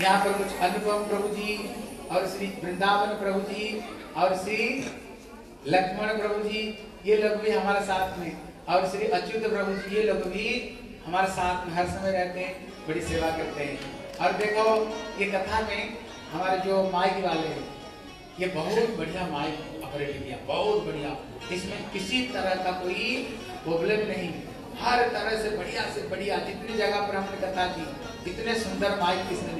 यहाँ पर कुछ अनुपम प्रभु जी और श्री वृंदावन प्रभु जी और श्री लक्ष्मण प्रभु जी, ये लोग भी हमारे साथ में। और श्री अच्युत प्रभु जी, ये लोग भी हमारे साथ में हर समय रहते हैं, बड़ी सेवा करते हैं। और देखो, ये कथा में हमारे जो माइक वाले हैं, ये बहुत बढ़िया माइक ऑपरेट किया बहुत बढ़िया। इसमें किसी तरह का कोई प्रॉब्लम नहीं। हर तरह से बढ़िया से बढ़िया, जितनी जगह पर हमने कथा की, इतने सुंदर माइक किसने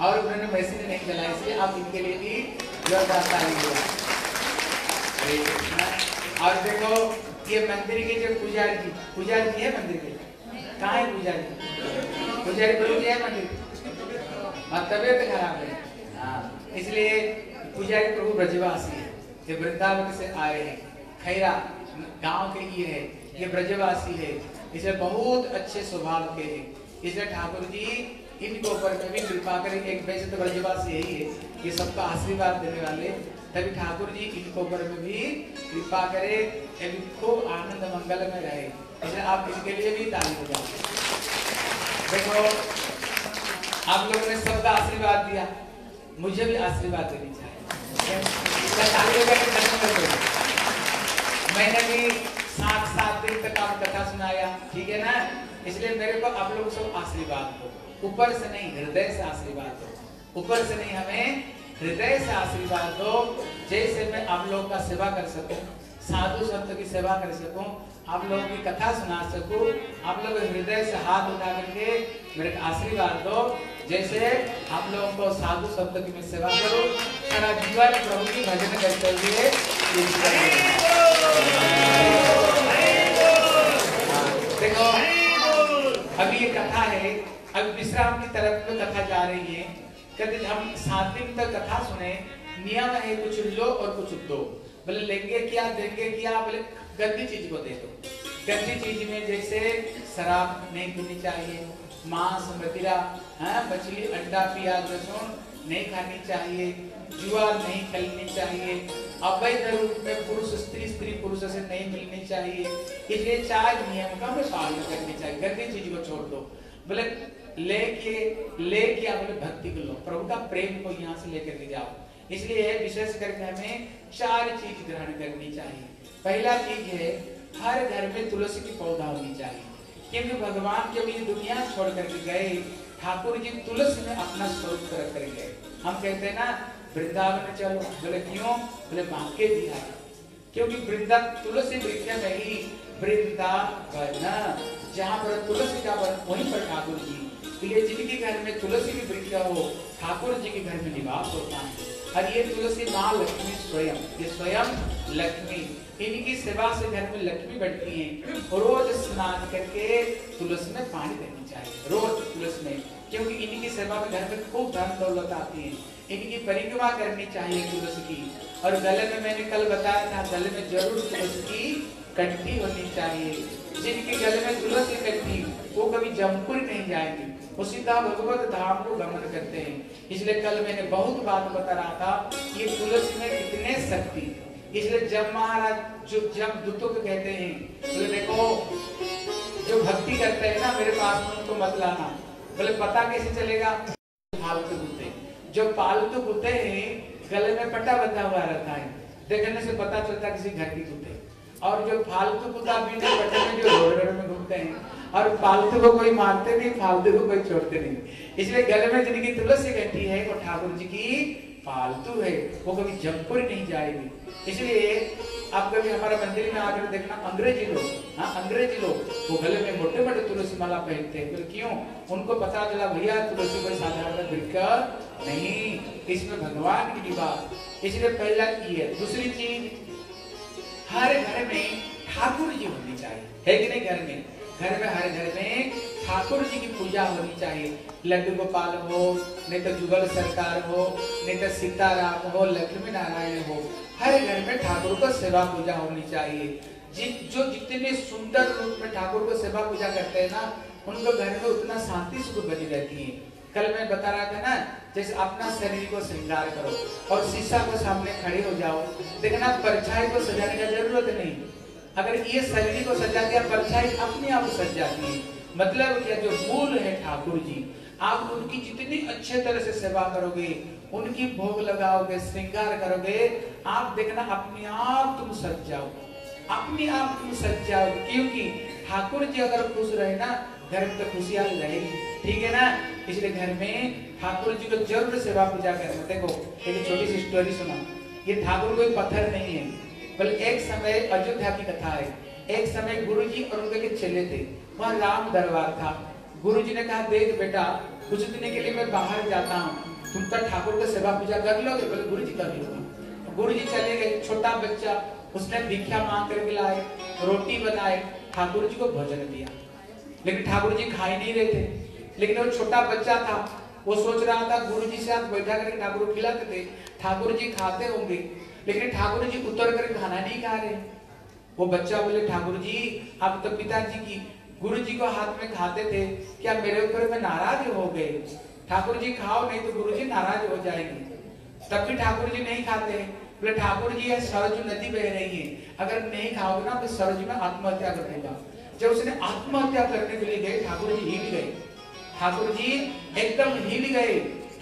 और उन्होंने मशीन नहीं चलाई, इसलिए आप इनके लिए भी जोरदार ताली। और देखो, ये मंदिर के जो पुजारी जी पुजारी जी है मंदिर के? कहाँ है पुजारी? पुजारी प्रभु जी है मंदिर तबियत खराब है। हाँ इसलिए पुजारी प्रभु ब्रजवासी है ये वृंदावन से आए हैं। खैरा, गाँव के ये है, ये ब्रजवासी है। इसलिए बहुत अच्छे स्वभाव के हैं। इसलिए ठाकुर जी इनके ऊपर में भी कृपा करें, एक वैसे तो ब्रजवासी यही है ये सबका आशीर्वाद देने वाले तभी ठाकुर जी इनके ऊपर में भी कृपा करे भी खूब आनंद मंगल में रहे। इसलिए आप इनके लिए भी ताली बजाओ देखो, आप लोगों ने सबका आशीर्वाद दिया, मुझे भी आशीर्वाद देनी चाहिए। के। मैंने भी सात सात दिन तक आप कथा सुनाया, ठीक है ना? इसलिए मेरे को आप लोग सब आशीर्वाद दो। ऊपर से नहीं, हृदय से आशीर्वाद दो ऊपर से नहीं, हमें हृदय से आशीर्वाद दो जैसे मैं आप लोगों का सेवा कर सकूँ, साधु संत की सेवा कर सकूँ, आप लोगों की कथा सुना सकूँ, आप लोग हृदय से हाथ उठा करके मेरे आशीर्वाद दो। जैसे आप लोगों को साधु संत की मैं सेवा करूँ, सारा जीवन प्रभु की भजन करते हुए देखो, अभी ये कथा है अब विश्राम की तरफ़ में कथा जा रही है। कहते हम सात दिन तक कथा सुने नियम है कुछ लो और कुछ दो। बोले, लेंगे क्या, देंगे क्या? बोले, गंदी चीज़ को दे दो। गंदी चीज़ में जैसे शराब नहीं पीनी चाहिए, मांस, मदिरा हाँ मछली, अंडा, प्याज, लहसुन नहीं खानी चाहिए जुआ नहीं खेलनी चाहिए, अवैध रूप में पुरुष, स्त्री स्त्री पुरुष से नहीं मिलनी चाहिए। इसलिए चार नियम का हमें पालन करनी चाहिए। गंदी चीज़ को छोड़ दो। बोले लेके लेके बोले भक्ति को लो। प्रभु का प्रेम को यहाँ से लेकर के जाओ। इसलिए विशेष करके हमें चार चीज़ ग्रहण करनी चाहिए। पहला चीज़ है, हर घर में तुलसी की पौधा होनी चाहिए। क्योंकि भगवान जब ये दुनिया छोड़ करके गए, ठाकुर जी तुलसी में अपना स्वरूप रख कर गए। हम कहते हैं ना, वृंदावन चलो। बोले, क्यों? बोले बांके दिया क्योंकि वृंदा, तुलसी वृक्ष में ही वृंदावन, जहाँ पर तुलसी का वन, वहीं पर ठाकुर जी इसलिए जिनके घर में तुलसी की वृक्ष हो ठाकुर जी के घर में निवास होता है। और ये तुलसी माँ लक्ष्मी स्वयं, ये स्वयं लक्ष्मी इनकी सेवा से घर में लक्ष्मी बढ़ती है। रोज स्नान करके तुलसी में पानी देनी चाहिए, रोज तुलसी में, क्योंकि इनकी सेवा में घर में खूब धन दौलत आती है। इनकी परिक्रमा करनी चाहिए तुलसी की। और गले में मैंने कल बताया था, गले में ज़रूर तुलसी की कंठी होनी चाहिए। जिनके गले में तुलसी कंठी, वो कभी जमपुर नहीं जाएँगे। वो सीधा भगवत धाम को गमन करते हैं। इसलिए कल मैंने बहुत बात बता रहा था ये तुलसी में कितने शक्ति इसलिए जब महाराज, जो जब दूतों को कहते हैं तो देखो, जो भक्ति करते हैं ना, मेरे पास में उनको मत लाना। बोले, पता कैसे चलेगा? फालतू कुत्ते। जो पालतू कुत्ते हैं, गले में पट्टा बंधा हुआ रहता है। देखने से पता चलता किसी घर की कुत्ते। और जो फालतू कुत्ता बिना पट्टे में जो रोड में घूमते हैं और फालतू को कोई मारते नहीं, फालतू को कोई छोड़ते नहीं। इसलिए गले में जिनकी तुलसी गठी है, वो ठाकुर जी की फालतू है। वो कभी जमपुर नहीं जाएगी। इसलिए आप कभी हमारे मंदिर में आकर देखना, अंग्रेज़ी लोग हाँ अंग्रेज़ी लोग, वो गले में मोटे मोटे तुलसी माला पहनते हैं। फिर क्यों? उनको पता चला, भैया, तुलसी कोई साधारण वृक्ष नहीं। इसमें भगवान की निवास इसलिए पहला ये है। दूसरी चीज़, हर घर में ठाकुर जी होनी चाहिए। है कि नहीं घर में? घर में हर घर में ठाकुर जी की पूजा होनी चाहिए। लड्डू गोपाल हो नहीं तो जुगल सरकार हो नहीं तो सीताराम हो लक्ष्मी नारायण हो हर घर में ठाकुर को सेवा पूजा होनी चाहिए। जि, जो जितने सुंदर रूप में ठाकुर को सेवा पूजा करते हैं ना उनको घर में उतना शांति सुख बनी रहती है। कल मैं बता रहा था ना जैसे अपना शरीर को श्रृंगार करो और शीशा को सामने खड़े हो जाओ। देखना परछाई को सजाने का ज़रूरत नहीं। अगर ये शरीर को सजा दिया परछाई अपने आप सज जाती है। मतलब क्या, जो मूल है ठाकुर जी, आप उनकी जितनी अच्छे तरह से सेवा करोगे, उनकी भोग लगाओगे, श्रृंगार करोगे, आप देखना अपने आप तुम सज जाओ अपने आप तुम सज जाओ क्योंकि ठाकुर जी अगर खुश रहे ना, घर में तो खुशियाँ रहेगी। ठीक है ना? इसलिए घर में ठाकुर जी को ज़रूर सेवा पूजा करना। देखो, एक छोटी सी स्टोरी सुना ये ठाकुर कोई पत्थर नहीं है। बल्कि एक समय अयोध्या की कथा है एक समय गुरु जी और उनके चले थे। वहाँ राम दरबार था। गुरु जी ने कहा, देख बेटा, कुछ दिन के लिए मैं बाहर जाता हूँ। तुम तो ठाकुर का सेवा पूजा कर लोगे बोले गुरु जी कर लो गुरु जी चले गए। छोटा बच्चा, उसने भिक्षा मांग करके लाए, रोटी बनाए ठाकुर जी को भोजन दिया। लेकिन ठाकुर जी खा ही नहीं रहे थे। लेकिन वो छोटा बच्चा था, वो सोच रहा था गुरु जी से साथ बैठा करके ठाकुर खिलाते थे। ठाकुर जी खाते होंगे। लेकिन ठाकुर जी उतर कर खाना नहीं खा रहे। वो बच्चा बोले ठाकुर जी आप तो पिताजी की गुरु जी को हाथ में खाते थे। क्या मेरे ऊपर में नाराज़ हो गए? ठाकुर जी खाओ, नहीं तो गुरु जी नाराज़ हो जाएँगे। तब भी ठाकुर जी नहीं खाते। बोले ठाकुर जी है सरजू नदी बह रही है। अगर नहीं खाओगे ना तो सरज में आत्महत्या कर देगा। जब उसने आत्महत्या करने के लिए गए ठाकुर जी हिल गए। ठाकुर जी एकदम हिल गए।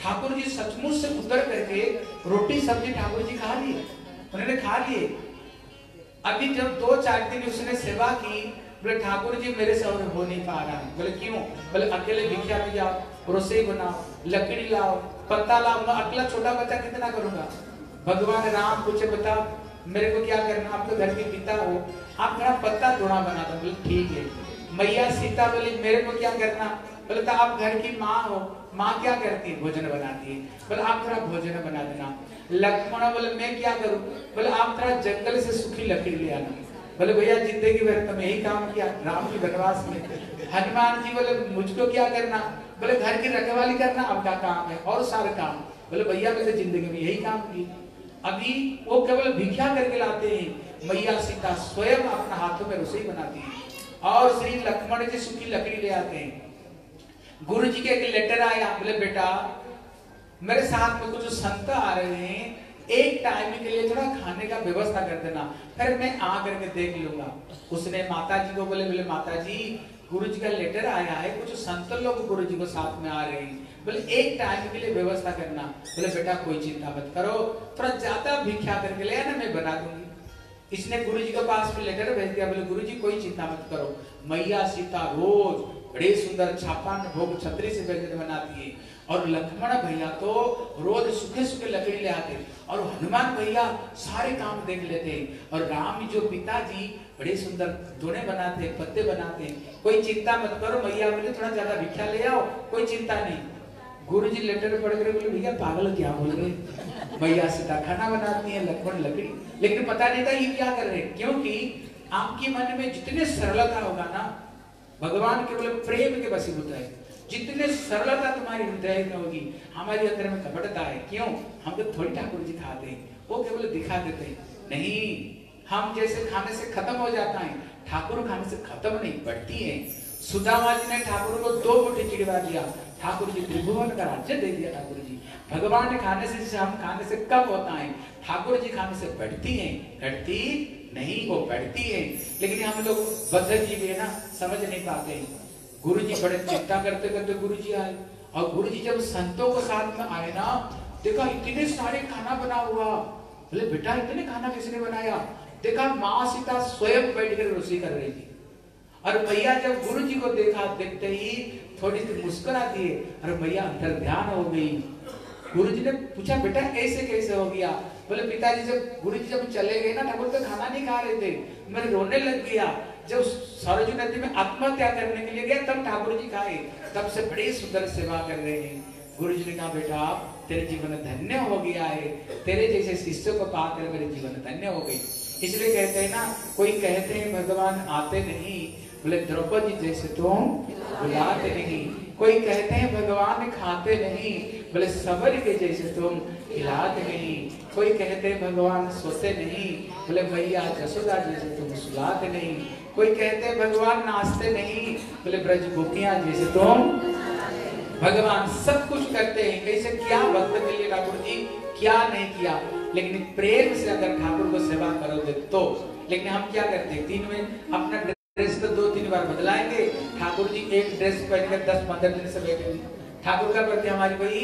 ठाकुर जी सचमुच से उतर करके रोटी सब्ज़ी ठाकुर जी खा लिए। उन्होंने खा लिए। अभी जब दो चार दिन उसने सेवा की, बोले, ठाकुर जी, मेरे से हो नहीं पा रहा है। बोले, क्यों? बोले, अकेले भिक्षा में जाओ रसोई बनाओ, लकड़ी लाओ, पत्ता लाओ। मैं अकेला छोटा बच्चा कितना करूँगा? भगवान राम पूछे, बता, मेरे को क्या करना आप तो घर के पिता हो। आप थोड़ा पत्ता थोड़ा बना दो। बोले, ठीक है। मैया सीता बोली, मेरे को क्या करना? बोले तो आप घर की माँ हो, माँ क्या करती है? भोजन बनाती है। बोले, आप थोड़ा भोजन बना देना। लक्ष्मण बोले, मैं क्या करूँ? बोले, आप थोड़ा जंगल से सूखी लकड़ी ले आना। बोले, भैया, ज़िंदगी भर तुम यही काम किया, राम की वनवास में। हनुमान जी बोले, मुझको क्या करना? बोले, घर की रखवाली करना आपका काम है, और सारे काम। बोले, भैया, मैंने ज़िंदगी में यही काम की अभी वो केवल भिक्षा करके लाते हैं। मैया सीता स्वयं अपना हाथों में रसोई बनाती है और श्री लक्ष्मण जी सूखी लकड़ी ले आते हैं। गुरु जी का एक लेटर आया बोले, बेटा, मेरे साथ में कुछ संत आ रहे हैं, एक टाइम के लिए थोड़ा खाने का व्यवस्था कर देना, फिर मैं आ करके देख लूँगा। उसने माता जी को बोले बोले माता जी गुरु जी का लेटर आया है, कुछ संत लोग गुरु जी को साथ में आ रहे हैं। बोले, एक टाइम के लिए व्यवस्था करना। बोले, बेटा, कोई चिंता मत करो थोड़ा ज़्यादा भिक्षा करके ले आना, मैं बना दूँगी। इसने गुरु जी के पास में लेटर भेज दिया, बोले गुरु जी कोई चिंता मत करो, मैया सीता रोज बड़े सुंदर छापान भोग छतरी से व्यंजन बनाती है। और लक्ष्मण भैया तो रोज सूखे सूखे लकड़ी ले आते और हनुमान भैया सारे काम देख लेते और राम जो पिताजी बड़े सुंदर दोने बनाते पत्ते बनाते कोई चिंता मत करो, मैया बोले, थोड़ा ज़्यादा भिक्षा ले आओ, कोई चिंता नहीं। गुरु जी लेटर पढ़ कर बोले, भैया पागल क्या बोल रहे मैया सीता खाना बनाती है, लक्ष्मण लकड़ी। लेकिन पता नहीं था ये क्या कर रहे क्योंकि आपके मन में जितने सरलता होगा ना भगवान केवल प्रेम के वसीभूत है जितने सरलता तुम्हारी हृदय में होगी, हमारे अंदर में कपटता है। क्यों? हम तो थोड़ी ठाकुर जी खाते हैं, वो केवल दिखा देते हैं। नहीं, हम जैसे खाने से खत्म हो जाता है, ठाकुर खाने से खत्म नहीं, बढ़ती है। सुदामा जी ने ठाकुर को दो मुठ्ठी चिड़वा दिया। ठाकुर जी त्रिभुवन का राज्य दे दिया ठाकुर जी। भगवान खाने से हम खाने से कम होता है, ठाकुर जी खाने से बढ़ती है, घटती नहीं, वो बढ़ती है। लेकिन हम लोग बद्ध जीव है ना, समझ नहीं पाते हैं। गुरु जी बड़े चिंता करते करते गुरु जी आए। और गुरु जी जब संतों के साथ में आए ना, देखा इतने सारे खाना बना हुआ। बोले, बेटा, इतने खाना किसने बनाया? देखा, माँ सीता स्वयं बैठ कर रसोई कर रही थी। और भैया जब गुरु जी को देखा, देखते ही थोड़ी सी मुस्कुरा दिए और भैया अंतर ध्यान हो गई। गुरु जी ने पूछा, बेटा, ऐसे कैसे हो गया? बोले, पिताजी, जब गुरु जी जब चले गए ना, ठाकुर तो खाना नहीं खा रहे थे। मैं रोने लग गया। जब सरजू नदी में आत्महत्या करने के लिए गया, तब ठाकुर जी खाए। तब से बड़ी सुंदर सेवा कर रहे हैं। गुरु जी ने कहा, बेटा तेरे जीवन धन्य हो गया है। तेरे जैसे शिष्य को पाकर मेरे जीवन धन्य हो गई इसलिए कहते हैं ना, कोई कहते हैं, भगवान आते नहीं। बोले, द्रौपदी जैसे तुम बुलाते नहीं। कोई कहते हैं, भगवान खाते नहीं। बोले सबर के जैसे तुम खिलाते नहीं। कोई कहते भगवान सोते नहीं। बोले, भैया, जसोदा जैसे तुम सुलाते नहीं। कोई कहते भगवान नाचते नहीं। बोले, ब्रज गोपियाँ जैसे तुम भगवान सब कुछ करते हैं। कैसे क्या भक्त के लिए ठाकुर जी? क्या नहीं किया? लेकिन प्रेम से अगर ठाकुर को सेवा करोगे तो। लेकिन हम क्या करते हैं? दिन में अपना ड्रेस तो दो तीन बार बदलाएँगे। ठाकुर जी एक ड्रेस पहनकर दस पंद्रह दिन से बैठे ठाकुर का प्रति हमारी कोई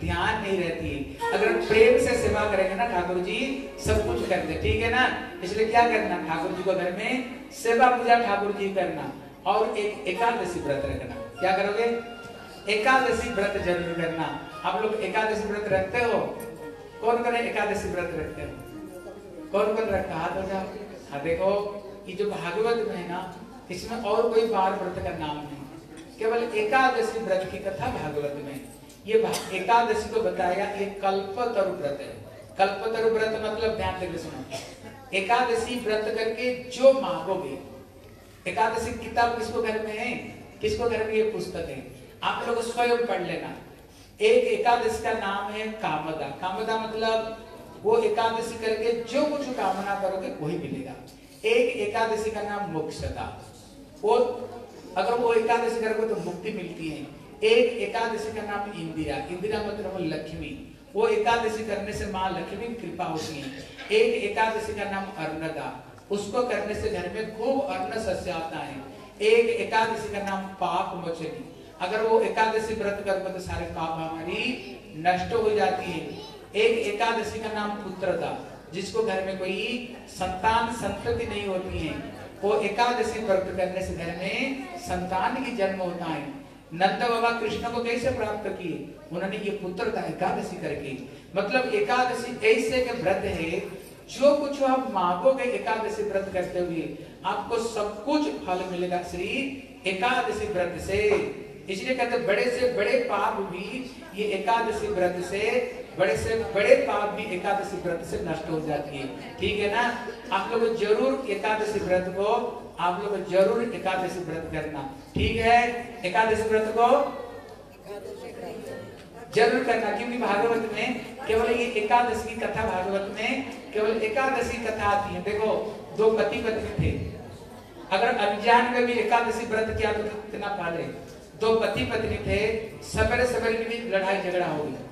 ध्यान नहीं रहती अगर प्रेम से सेवा करेंगे ना ठाकुर जी, सब कुछ करते ठीक है ना? इसलिए क्या करना? ठाकुर जी को घर में सेवा पूजा ठाकुर जी करना और एक एकादशी व्रत रखना। क्या करोगे? एकादशी व्रत ज़रूर करना। आप लोग एकादशी व्रत रखते हो? कौन कौन एकादशी व्रत रखते हो? कौन कौन रखता? हाथ हो जाओ हाँ देखो, ये जो भागवत में है ना, इसमें और कोई बार व्रत का नाम नहीं। केवल एकादशी व्रत की कथा भागवत में। ये एकादशी को बताया, ये कल्पतरु व्रत है। कल्पतरु व्रत मतलब ध्यान देकर सुनो। एकादशी व्रत करके जो मांगोगे, एकादशी किताब किसको घर में है? किसको घर में ये पुस्तक है? आप लोग स्वयं पढ़ लेना। एक एकादशी का नाम है कामदा। कामदा मतलब वो एकादशी करके जो कुछ कामना करोगे, वही मिलेगा। एक एकादशी का नाम मोक्षता वो अगर वो एकादशी करोगे तो मुक्ति मिलती है। एक एकादशी का नाम इंदिरा। इंदिरा मतलब लक्ष्मी। वो एकादशी करने से माँ लक्ष्मी कृपा होती है। एक एकादशी का नाम अर्णदा। उसको करने से घर में खूब अन्न सस्य आता है। एक एकादशी का नाम पाप मोचनी। अगर वो एकादशी व्रत करोगे तो सारे पाप हमारी नष्ट हो जाती है। एक एकादशी का नाम पुत्रदा, जिसको घर में कोई संतान संतति नहीं होती है। वो एकादशी व्रत करने से घर में संतान की जन्म होता है। नंद बाबा कृष्ण को कैसे प्राप्त किए? उन्होंने ये पुत्र का एकादशी करके। मतलब एकादशी ऐसे के व्रत है, जो कुछ आप मांगोगे एकादशी व्रत करते हुए, आपको सब कुछ फल मिलेगा श्री एकादशी व्रत से। इसलिए कहते बड़े से बड़े पाप भी ये एकादशी व्रत से बड़े से, बड़े पाप भी एकादशी व्रत से नष्ट हो जाती है। ठीक है ना? आप लोग ज़रूर एकादशी व्रत को, आप लोग ज़रूर एकादशी व्रत करना। ठीक है? एकादशी व्रत को ज़रूर करना, क्योंकि भागवत में केवल ये एकादशी कथा भागवत में केवल एकादशी कथा आती है। देखो, दो पति पत्नी थे। अगर अनजान में भी एकादशी व्रत किया तो कितना पाले। दो पति पत्नी थे सवेरे सवेरे भी लड़ाई झगड़ा हो गया।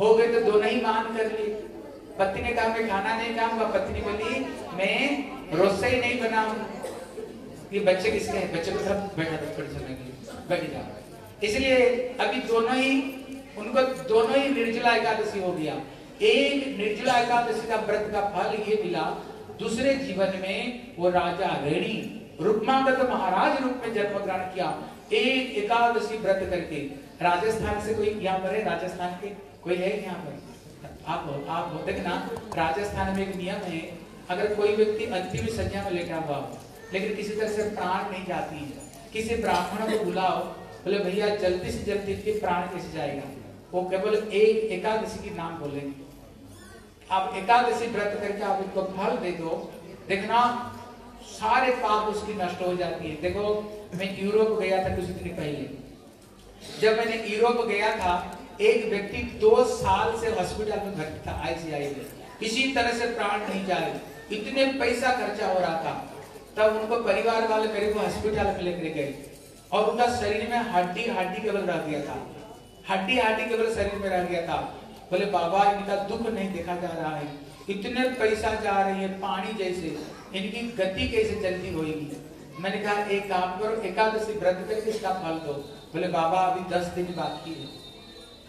हो गए तो दोनों ही मान कर ली। पति ने कहा, मैं खाना नहीं खाऊँगा। पत्नी बोली, मैं रोसई नहीं बनाऊ। ये बच्चे किसके हैं? बच्चे को सब बैठा दो थोड़ी समय के लिए बैठ जाओ इसलिए अभी दोनों ही, उनको दोनों ही निर्जला एकादशी हो गया। एक निर्जला एकादशी का व्रत का फल ये मिला, दूसरे जीवन में वो राजा रेणी, रुक्मांगत महाराज रूप में जन्म ग्रहण किया। एक एकादशी व्रत करके, राजस्थान से कोई यहाँ पर है? राजस्थान के? कोई है यहाँ पर? आप आप हो देखना राजस्थान में एक नियम है, अगर कोई व्यक्ति अंतिम संज्ञा में लेकर हुआ लेकिन किसी तरह से प्राण नहीं जाती है, किसी ब्राह्मण को बुलाओ, बोले, भैया, जल्दी से जल्दी इसके प्राण कैसे जाएगा? वो केवल एक एकादशी की नाम बोलेंगे। आप एकादशी व्रत करके आप उनको फल दे दो, देखना, सारे पाप उसकी नष्ट हो जाती है। देखो, मैं यूरोप गया था कुछ दिन पहले। जब मैंने यूरोप गया था एक व्यक्ति दो साल से हॉस्पिटल में भर्ती था आईसीआई में। किसी तरह से प्राण नहीं जा रहे इतने पैसा खर्चा हो रहा था। तब उनको परिवार वाले मेरे को हॉस्पिटल में लेकर गए और उनका शरीर में हड्डी हड्डी केवल रह गया था। हड्डी हड्डी केवल शरीर में रह गया था। बोले, बाबा, इनका दुख नहीं देखा जा रहा है। इतने पैसा जा रही है, पानी जैसे। इनकी गति कैसे जल्दी होगी मैंने कहा, एक काम करो एकादशी व्रत करके इसका फल दो। बोले, बाबा, अभी दस दिन बाकी है।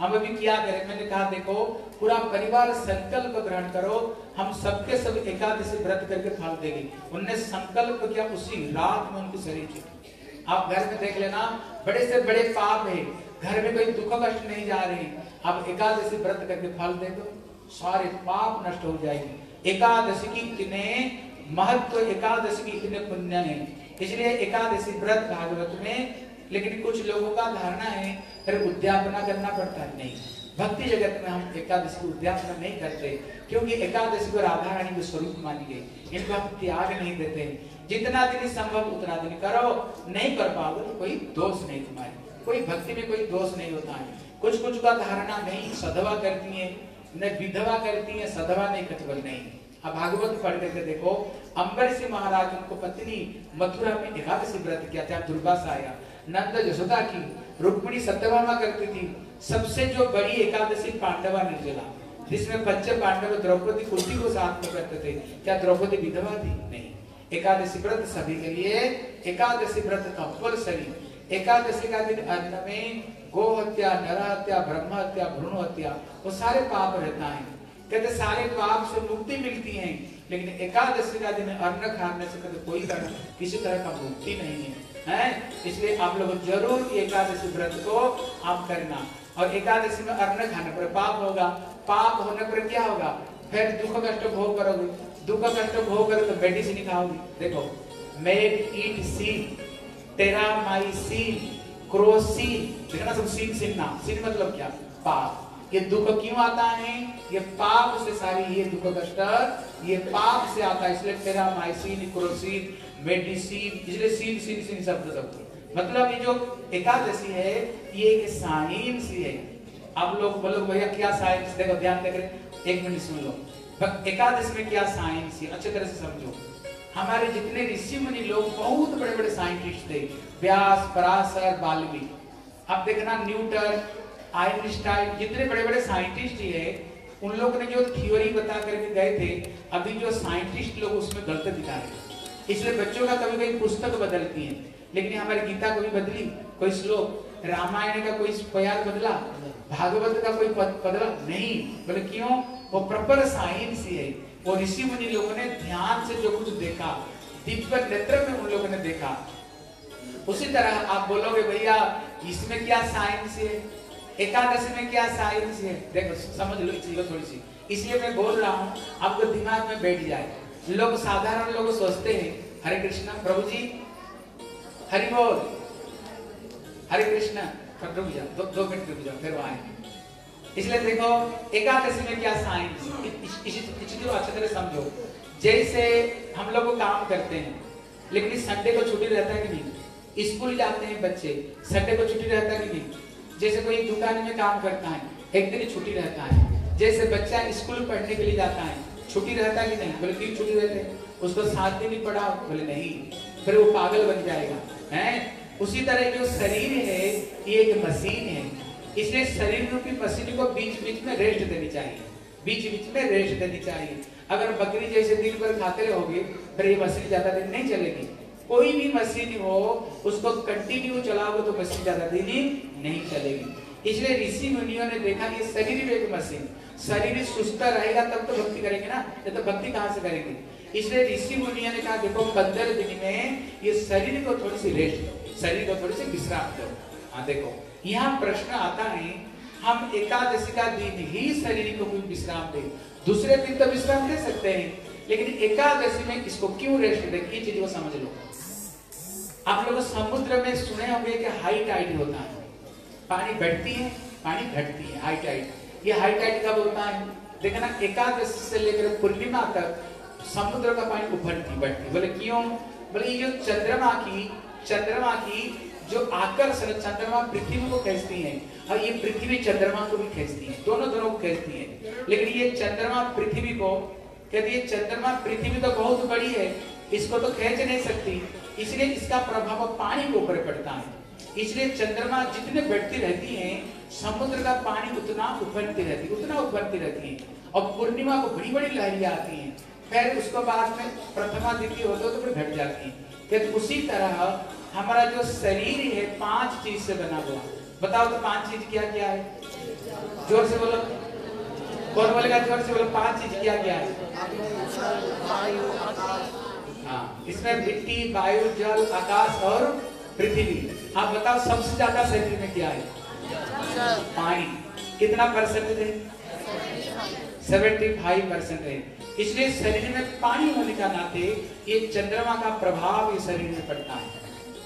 हम अभी क्या करें। मैंने कहा, देखो, पूरा परिवार संकल्प ग्रहण करो। हम सबके सब सब एकादशी व्रत करके फल देंगे। उनने संकल्प किया उसी रात में उनकी शरीर छूटी आप घर में देख लेना, बड़े से बड़े पाप है। घर में कोई दुख कष्ट नहीं जा रही। आप एकादशी व्रत करके फल दे दो, सारे पाप नष्ट हो जाएँगे। एकादशी की इतने महत्व, एकादशी की इतने पुण्य है। इसलिए एकादशी व्रत भागवत में लेकिन कुछ लोगों का धारणा है, फिर उद्यापना करना पड़ता है। नहीं, भक्ति जगत में हम एकादशी उद्यापना नहीं करते, क्योंकि एकादशी को राधा रानी के स्वरूप मानी गई। इनको त्याग नहीं देते जितना दिन संभव, उतना दिन करो। नहीं कर पाओगे तो कोई दोष नहीं तुम्हारे। कोई भक्ति में कोई दोष नहीं होता है। कुछ कुछ का धारणा नहीं, सधवा करती है, न विधवा करती है, सधवा नहीं कटवल नहीं। अब भागवत पढ़ करके देखो अम्बरीश महाराज, उनको पत्नी मथुरा में एकादशी व्रत किया था दुर्वासा आया नंद जसोदा की, रुक्मिणी सत्यभामा करती थी। सबसे जो बड़ी एकादशी पांडवा निर्जला, जिसमें पंच पांडव द्रौपदी कुंती को साथ में करते थे। क्या द्रौपदी विधवा थी? नहीं। एकादशी व्रत सभी के लिए, एकादशी व्रत का फल शरीर एकादशी का दिन अन्न में गो हत्या नर हत्या ब्रह्म हत्या भ्रूण हत्या वो सारे पाप रहता है। कहते सारे पाप से मुक्ति मिलती है। लेकिन एकादशी का दिन अन्न खाने से कहते कोई तरह किसी तरह का मुक्ति नहीं है। है? इसलिए आप लोग ज़रूर एकादशी व्रत को आप करना। और एकादशी में अन्न खाने पर पाप होगा। पाप होने पर क्या होगा? फिर दुख कष्ट भोग करोगे। दुख कष्ट भोग करो तो मेडिसिन खाओगे। देखो मेड ईट सीन तेरा माई सीन क्रोसीन देखना सब सीन सीन ना। सीन मतलब क्या? पाप। ये दुख क्यों आता है? ये पाप से सारी ये दुख कष्ट, ये पाप से आता है। इसलिए तेरा माइसिन क्रोसिन इसलिए सीन सीन सीन शब्द शब्द मतलब ये जो एकादशी है, ये एक साइंस है। आप लोग बोलो, भैया, क्या साइंस देखो, ध्यान देकर एक मिनट सुन लो। एकादशी में क्या साइंस है अच्छे तरह से समझो। हमारे जितने ऋषि मुनि लोग बहुत बड़े बड़े साइंटिस्ट थे। व्यास, पराशर बाल्मीकि अब देखना, न्यूटन, आइंस्टाइन, जितने बड़े बड़े साइंटिस्ट ही है, उन लोगों ने जो थ्योरी बता करके गए थे, अभी जो साइंटिस्ट लोग उसमें गलत दिखा रहे इसलिए बच्चों का कभी कभी पुस्तक बदलती है। लेकिन हमारी गीता कभी बदली, कोई श्लोक, रामायण का कोई पयार बदला, भागवत का कोई बदला? नहीं। बोले, क्यों? वो प्रॉपर साइंस ही। है वो ऋषि मुनि लोगों ने ध्यान से जो कुछ देखा दिव्य नेत्र में उन लोगों ने देखा। उसी तरह आप बोलोगे, भैया, इसमें क्या साइंस है? एकादशी में क्या साइंस है? देखो, समझ लो चीज़ थोड़ी सी। इसलिए मैं बोल रहा हूँ, आपको दिमाग में बैठ जाए। लोग साधारण लोग सोचते हैं हरे कृष्णा प्रभु जी हरि बोल। हरे कृष्णा रुक जाओ दो, मिनट रुक जाओ फिर आए इसलिए देखो एकादशी में क्या साइंस इसी अच्छे तरह समझो जैसे हम लोग काम करते हैं लेकिन संडे को छुट्टी रहता है कि नहीं? स्कूल जाते हैं बच्चे संडे को छुट्टी रहता है कि नहीं? जैसे कोई दुकान में काम करता है एक दिन छुट्टी रहता है जैसे बच्चा स्कूल पढ़ने के लिए जाता है छुट्टी रहता है कि नहीं? बोले, क्यों छुट्टी रहते? उसको सात दिन ही पढ़ा बोले, नहीं। फिर वो पागल बन जाएगा। है? उसी तरह जो शरीर है ये एक मशीन है। इसलिए शरीर रूपी मशीन को बीच बीच में रेस्ट देनी चाहिए। बीच बीच में रेस्ट देनी चाहिए। अगर बकरी जैसे दिन भर खाते रहोगे, फिर ये मशीन ज़्यादा दिन नहीं चलेगी। कोई भी मशीन हो, उसको कंटिन्यू चलाओगे तो मशीन ज़्यादा दिन ही नहीं चलेगी। इसलिए ऋषि मुनियों ने देखा कि शरीर में एक मशीन शरीर सुस्त रहेगा, तब तो भक्ति करेंगे ना? नहीं तो भक्ति कहाँ से करेंगे? इसलिए ऋषि मुनियों ने कहा, देखो पंद्रह दिन में ये शरीर को थोड़ी सी रेस्ट दो, शरीर को थोड़ी सी विश्राम दो। हाँ देखो, यहाँ प्रश्न आता है, हम एकादशी का दिन ही शरीर को विश्राम दे। दूसरे दिन तो विश्राम दे सकते हैं, लेकिन एकादशी में इसको क्यों रेस्ट दे? ये चीज़ को समझ लो। आप लोग समुद्र में सुने होंगे कि हाई टाइड होता है। पानी बढ़ती है, पानी घटती है हाई टाइड ये हाई टाइड कब होता है। देखना एकादशी से लेकर पूर्णिमा तक समुद्र का पानी उभरती बढ़ती बोले, क्यों? बोले, ये जो चंद्रमा की चंद्रमा की जो आकर्षण, चंद्रमा पृथ्वी को खेचती है, और ये पृथ्वी चंद्रमा को भी खेचती है, दोनों दोनों को खेचती है। लेकिन ये चंद्रमा पृथ्वी को, कहती है चंद्रमा पृथ्वी तो बहुत बड़ी है, इसको तो खेच नहीं सकती, इसलिए इसका प्रभाव पानी के ऊपर पड़ता है। इसलिए चंद्रमा जितने बढ़ती रहती है, समुद्र का पानी उतना उभरती रहती है उतना उभरती रहती है। और पूर्णिमा को बड़ी बड़ी लहरियाँ आती हैं, फिर उसको बाद में प्रथमा द्वितीय होते तो फिर घट जाती है। फिर उसी तरह हमारा जो शरीर है, पाँच चीज़ से बना हुआ। बताओ तो पाँच चीज़ क्या क्या है? ज़ोर से बोलो। कौन बोलेगा ज़ोर से बोलो? पाँच चीज़ क्या क्या है? हाँ इसमें मिट्टी, वायु, जल, आकाश और पृथ्वी। आप बताओ, सबसे ज़्यादा शरीर में क्या है? पानी कितना परसेंट है? सेवेंटी फाइव परसेंट है। इसलिए शरीर में पानी होने का नाते ये चंद्रमा का प्रभाव ये शरीर में पड़ता है।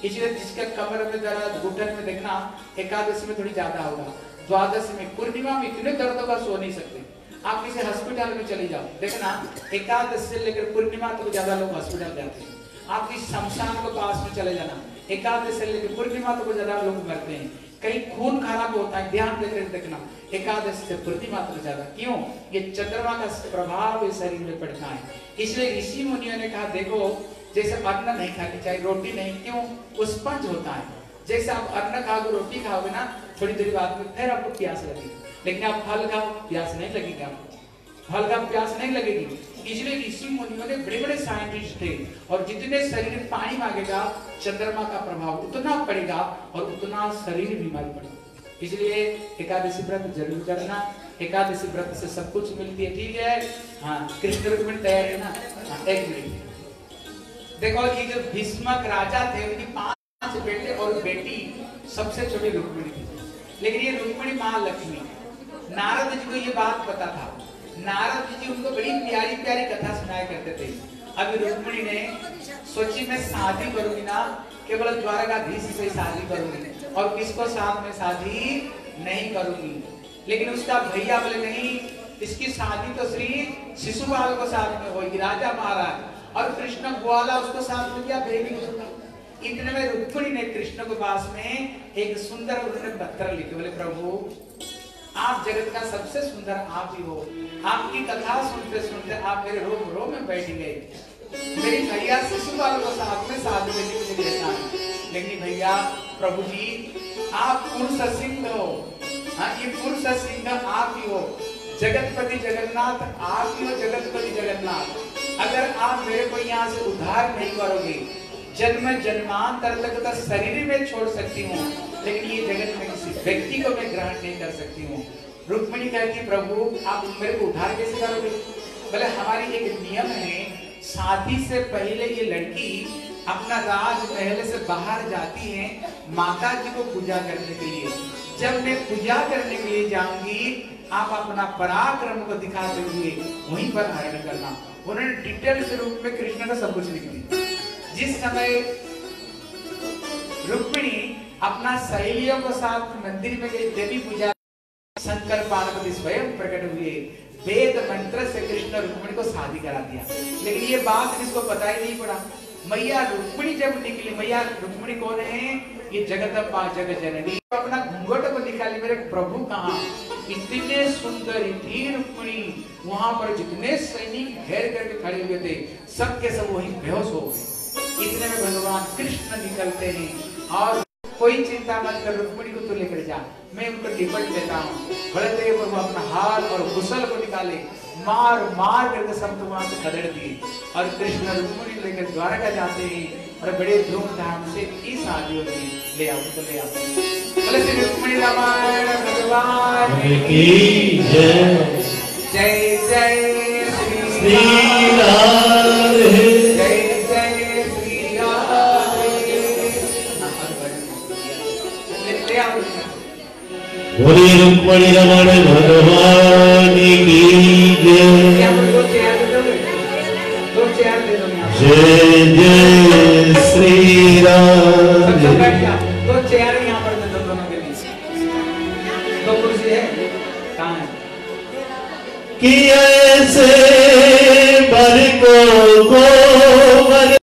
इसलिए जिसके कमर में दर्द, घुटन में देखना, एकादशी में थोड़ी ज़्यादा होगा। द्वादश में पूर्णिमा में इतने दर्द होगा सो नहीं सकते। आप किसी हॉस्पिटल में चले जाओ, देखना, एकादश से लेकर पूर्णिमा तक तो ज़्यादा लोग हॉस्पिटल जाते हैं। आप किसी शमशान के पास में चले जाना एकादश से लेकर पूर्णिमा तक ज़्यादा लोग मरते हैं। कहीं खून खराब होता है, ध्यान देकर देखना। एकादश से पूर्णिमा तक ज़्यादा। क्यों? ये चंद्रमा का प्रभाव इस शरीर में पड़ता है। इसलिए ऋषि मुनियों ने कहा, देखो, जैसे अन्न नहीं खानी चाहिए रोटी नहीं, क्यों? स्पंज होता है। जैसे आप अन्न खाओगे, रोटी खाओगे ना, थोड़ी देर बाद में फिर आपको प्यास लगेगी। लेकिन आप फल खाओ, प्यास नहीं लगेगी आपको। फल का प्यास नहीं लगेगी। इसलिए ऋषि मुनियों ने बड़े बड़े साइंटिस्ट थे और जितने शरीर में पानी मांगेगा चंद्रमा का प्रभाव उतना पड़ेगा और उतना शरीर बीमारी पड़ेगा। इसलिए एकादशी व्रत ज़रूर करना एकादशी व्रत से सब कुछ मिलती है ठीक है? हाँ कृष्ण रुक्मिणी तैयार है ना? हाँ, एक मिनट। देखो ये जो भीष्मक राजा थे उनकी पाँच बेटे और बेटी सबसे छोटी रुक्मिणी थी। लेकिन ये रुक्मिणी महालक्ष्मी नारद जी को ये बात पता था। नारद जी उनको बड़ी प्यारी प्यारी कथा सुनाया करते थे। अभी रुक्मिणी ने सोची, मैं शादी करूँगी ना, केवल द्वारकाधीश से शादी करूँगी और किसको साथ में शादी नहीं करूँगी। लेकिन उसका भैया बोले, नहीं, इसकी शादी तो श्री शिशुपाल को साथ में होगी, राजा महाराज। और कृष्ण ग्वाला उसको साथ में क्या बेबी इतने में रुक्मिणी ने कृष्ण के पास में एक सुंदर उन्होंने पत्र लिखे। बोले, प्रभु आप जगत का सबसे सुंदर आप ही हो। आपकी कथा सुनते सुनते आप मेरे रोम रोम में बैठ गए। मेरी भैया शिशुपाल को साथ में साथ में देखा लेकिन भैया, प्रभु जी, आप पुरुष सिंह हो। हाँ ये पुरुष सिंह आप ही हो। जगतपति जगन्नाथ आप ही हो, जगतपति जगन्नाथ। अगर आप मेरे को यहाँ से उद्धार नहीं करोगे जन्म जन्मांतर तक तो शरीर में छोड़ सकती हूँ। लेकिन ये जगत में किसी व्यक्ति को मैं ग्रहण नहीं कर सकती हूँ। रुक्मणी कहती, प्रभु, आप मेरे को उद्धार कैसे करोगे? बोले, हमारी एक नियम है, शादी से पहले ये लड़की अपना राज पहले से बाहर जाती है माता जी को पूजा करने के लिए। जब मैं पूजा करने के लिए जाऊँगी, आप अपना पराक्रम को दिखा हुए वहीं पर हरण करना। उन्होंने डिटेल से रूप में कृष्ण का सब कुछ लिख दिया। जिस समय रुक्मिणी अपना सहेलियों के साथ मंदिर में गई देवी पूजा, शंकर पार्वती स्वयं प्रकट हुए, वेद मंत्र से कृष्ण रुक्मिणी को शादी करा दिया। लेकिन ये बात किसको पता ही नहीं पड़ा? मैया रुक्मिणी जब निकली, मैया रुक्मिणी कौन है? ये जगदम्बा जग जननी। अपना घूंघट को निकाली मेरे प्रभु कहा? इतने सुंदर थी रुक्मिणी, वहाँ पर जितने सैनिक घेर करके खड़े हुए थे, सबके सब वही बेहोश हो गए। इतने में भगवान कृष्ण निकलते हैं और कोई चिंता मत कर रुक्मिणी को तू लेकर जा। मैं उनको लिपट देता हूँ। बड़े प्रभु अपना हार और कुशल को निकाले। मार मार करके सब तो वहाँ से खदेड़ दिए। और कृष्ण रुक्मिणी लेकर द्वारका जाते हैं और बड़े धूमधाम से इस शादी होती है ले आओ तो ले आओ। बोले श्री रुक्मिणी रामायण भगवान। की जय। जय जय श्री राम। बोले रुक्मणी रमण भगवान की जय। जय जय श्री राम